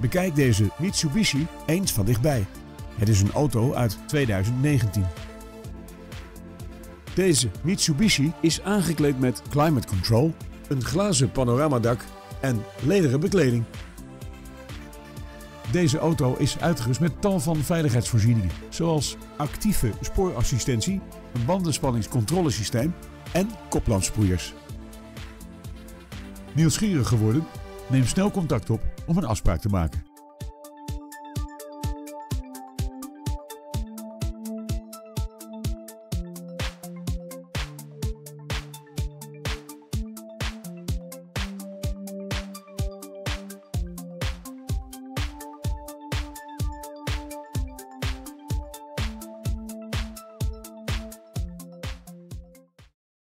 Bekijk deze Mitsubishi eens van dichtbij. Het is een auto uit 2019. Deze Mitsubishi is aangekleed met climate control, een glazen panoramadak en lederen bekleding. Deze auto is uitgerust met tal van veiligheidsvoorzieningen, zoals actieve spoorassistentie, een bandenspanningscontrolesysteem en koplampsproeiers. Nieuwsgierig geworden? Neem snel contact op om een afspraak te maken.